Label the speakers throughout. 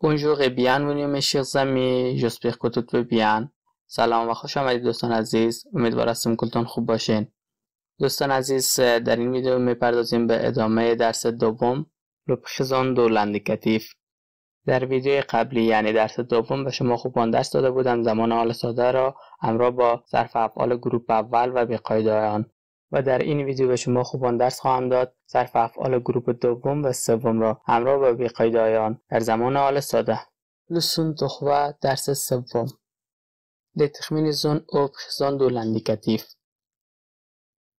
Speaker 1: Mes chers amis. J'espère que tout va bien. سلام و خوش آمدید دوستان عزیز. امیدوار هستم کلتون خوب باشین. دوستان عزیز در این ویدیو می‌پردازیم به ادامه درس دوم le présent de l'indicatif در ویدیو قبلی یعنی درس دوم به شما خوبان درس داده بودم زمان حال ساده را همراه با صرف افعال گروپ اول و به آن و در این ویدیو به شما خوبان درس خواهم داد. صرف افعال گروپ دوم و سوم را همراه با بی قاعده های آن در زمان حال ساده. Leçon trois درس سوم. لتخمین زون au présent de l'indicatif.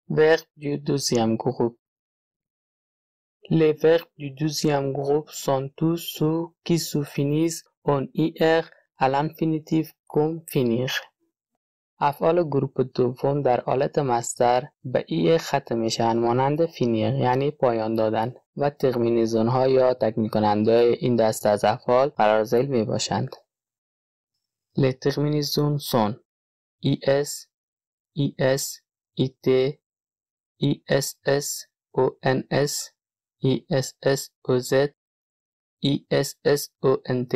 Speaker 1: Verbes du deuxième groupe. Les verbes du deuxième groupe sont tous ceux qui se finissent en ir à l'infinitif comme finir. افعال گروپ دوم در حالت مصدر به i ختم میشن مانند finir یعنی پایان دادن و terminaison ها یا تکمیل کننده این دست از افعال قرار ذیل می باشند. Les terminaisons sont IS, IS, IT, ISS, ONS, ISS, OZ, ISS, ONT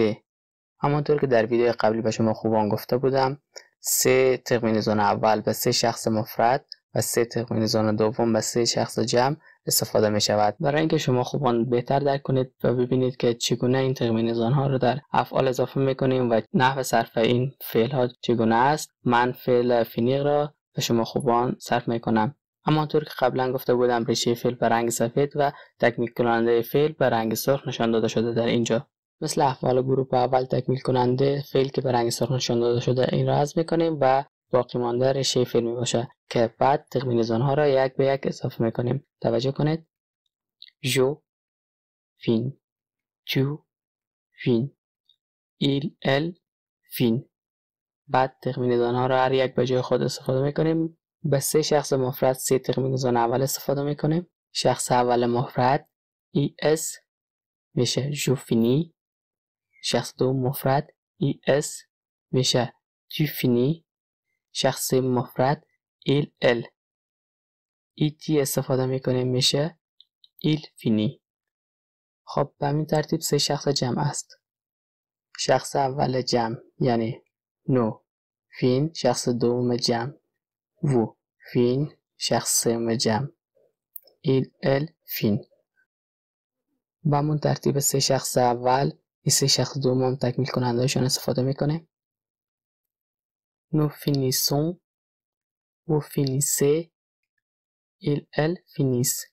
Speaker 1: همانطور که در ویدیو قبلی به شما خوبان گفته بودم سه ترمینیزون اول به سه شخص مفرد و سه ترمینیزون دوم به سه شخص جمع استفاده می شود. برای اینکه شما خوبان بهتر درک کنید و ببینید که چگونه این ترمینیزان ها رو در افعال اضافه می‌کنیم و نحو صرف این فعل ها چگونه است من فعل فینیق را به شما خوبان صرف می‌کنم همانطور که قبلا گفته بودم ریشه فعل به رنگ سفید و تکمیل کننده فعل به رنگ سرخ نشان داده شده در اینجا. مثل افعال گروه اول تکمیل کننده فعل که به رنگ سرخ داده شده این را حذف می‌کنیم و باقی مانده ریشه فعل می باشه که بعد ترمینیزون ها را یک به یک اضافه می‌کنیم. توجه کنید. جو فین تو فین ایل ال فین. بعد terminaison ها را هر یک به جای خود استفاده می‌کنیم. به سه شخص مفرد سه terminaison اول استفاده می‌کنیم. شخص اول مفرد i s میشه je finis. شخص دو مفرد i s میشه. tu finis شخص مفرد il elle i t استفاده می‌کنیم میشه il finit. خب به همین ترتیب سه شخص جمع است. شخص اول جمع یعنی نو. فین شخص دوم جمع. و فین شخص سوم جمع. ایل ال فین. با همون ترتیب سه شخص اول این سه شخص دوم تکمیل کنندهشون استفاده می‌کنه Nous finissons. Vous finissez. Il, elle finissent.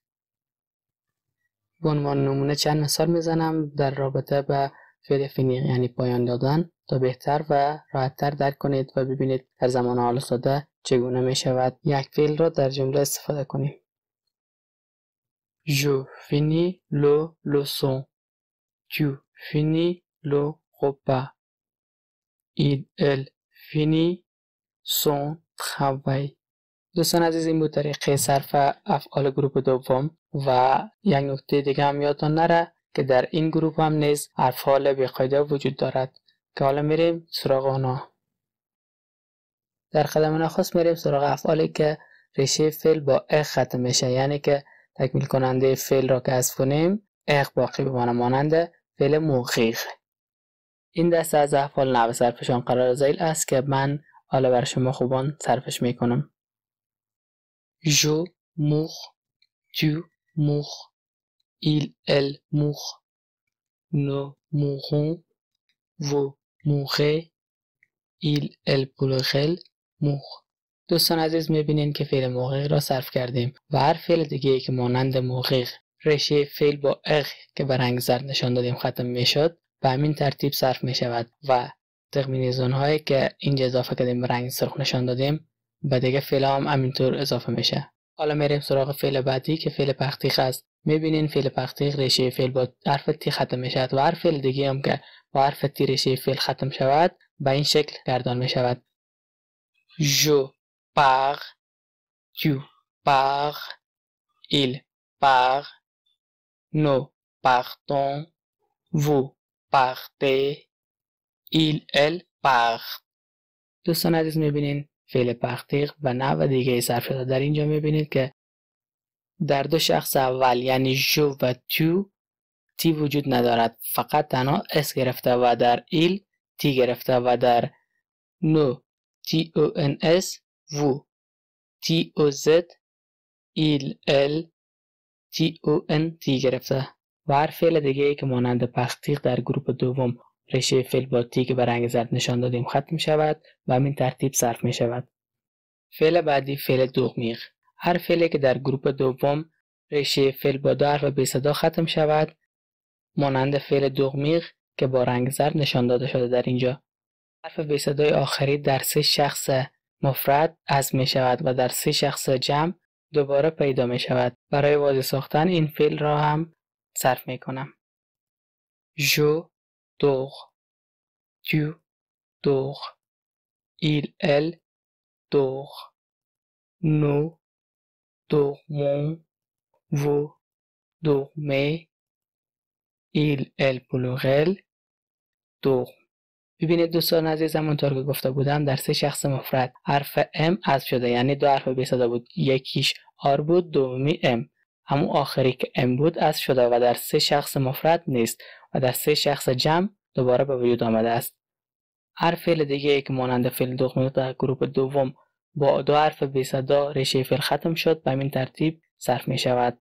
Speaker 1: به عنوان نمونه چند مثال می‌زنم در رابطه با فعل فینیق یعنی پایان دادن تا بهتر و راحتتر درک کنید و ببینید در زمان حال ساده چگونه می شود یک فعل را در جمله استفاده کنیم Je finis le leçon. Tu finis le repas. Il, elle finit son travail دوستان عزیز این بود طریقه صرف افعال گروپ دوم و یک نکته دیگه هم یادتان نره که در این گروپ هم نیز افعال بیقایده وجود دارد که حالا میریم سراغ اونا در قدم نخست میریم سراغ افعالی که ریشه فعل با اخ ختم میشه یعنی که تکمیل کننده فعل را که از کنیم اخ باقی بمانه مانند فعل موقیق این دسته از افعال نحو صرفشان قرار زیل است که من حالا بر شما خوبان صرفش می‌کنم. جو موخ تو موخ ایل ال موخ نو موخون و موخه ایل ال پولخل موخ دوستان عزیز می‌بینین که فعل موقع را صرف کردیم و هر فعل دیگه که مانند موقع رشه فعل با اغ که به رنگ زرد نشان دادیم ختم می‌شد به همین ترتیب صرف می شود و ترمینیزون هایی که اینجا اضافه کردیم به رنگ سرخ نشان دادیم به دیگه فعل هم همینطور اضافه میشه. حالا میریم سراغ فعل بعدی که فعل پختیخ است. می‌بینین فعل پختیخ ریشه فعل با حرف تی ختم می‌شود و هر فعل دیگه هم که با حرف تی ریشه فعل ختم شود به این شکل گردان می‌شود. جو پاغ تو پاغ ایل پاغ نو partons vous partez ایل ال پخت. دوستان عزیز می‌بینین فعل partir و نحو دیگه صرف شده. در اینجا می‌بینید که در دو شخص اول یعنی je و tu T وجود ندارد. فقط تنها S گرفته و در il T گرفته و در nous. T O N S و T E Z ils elles N T گرفته و هر فعل دیگه که مانند partir در گروپ دوم ریشه فعل با T که به رنگ زرد نشان دادیم ختم شود و همین ترتیب صرف می شود فعل بعدی فعل dormir هر فعلی که در گروپ دوم ریشه فعل با دو حرف بی صدا ختم شود مانند فعل dormir که با رنگ زرد نشان داده شده در اینجا. حرف بی صدای آخری در سه شخص مفرد از می شود و در سه شخص جمع دوباره پیدا می شود. برای واضح ساختن این فعل را هم صرف می کنم. جو دوغ. تو دوغ. ایل ال دوغ. نو دوغمون و دوغمه ایل ال پلوغل دوغ ببینید دوستان عزیز همونطور که گفته بودم در سه شخص مفرد حرف ام از شده یعنی دو حرف بی صدا بود. یکیش آر بود دومی ام. همون آخری که ام بود از شده و در سه شخص مفرد نیست و در سه شخص جمع دوباره به وجود آمده است. هر فعل دیگه ای که مانند فعل دخمه در گروه دوم با دو حرف بی صدا ریشه فعل ختم شد به این ترتیب صرف می شود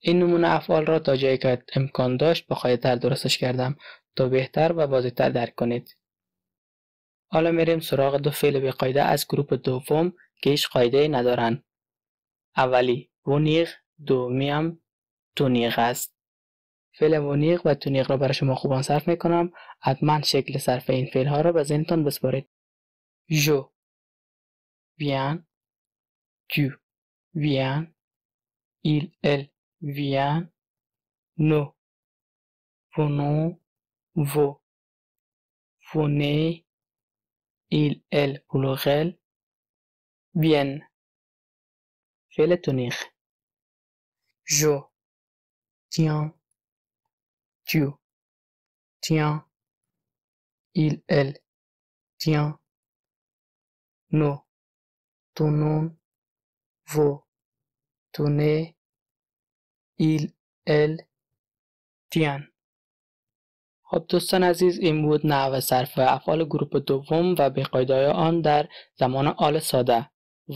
Speaker 1: این نمونه افعال را تا جایی که امکان داشت با تر درستش کردم تا بهتر و واضحتر درک کنید. حالا میریم سراغ دو فعل به قاعده از گروپ دوم که هیچ قاعده ندارن. اولی ونیغ دومی هم تونیغ است. فعل ونیغ و تونیغ را برای شما خوبان صرف می‌کنم. حتما شکل صرف این فعل ها را به ذهنتان بسپارید. جو ویان تو ویان ایل ال ویان نو venons vous venez il, elle ou leur elle viennent. Fais-les tenir. Je tiens, tu tiens, il, elle tiens, nous tenons, vous tenez, ils, elles tiennent. خب دوستان عزیز این بود نحو صرف افعال گروپ دوم و به آن در زمان حال ساده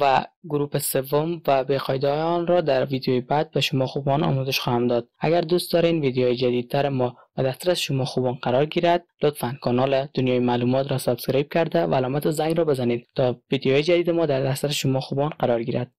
Speaker 1: و گروپ سوم و به آن را در ویدیوی بعد به شما خوبان آموزش خواهم داد. اگر دوست دارین ویدیوهای جدیدتر ما در دسترس شما خوبان قرار گیرد لطفا کانال دنیای معلومات را subscribe کرده و علامت زنگ را بزنید تا ویدیوهای جدید ما در دسترس شما خوبان قرار گیرد.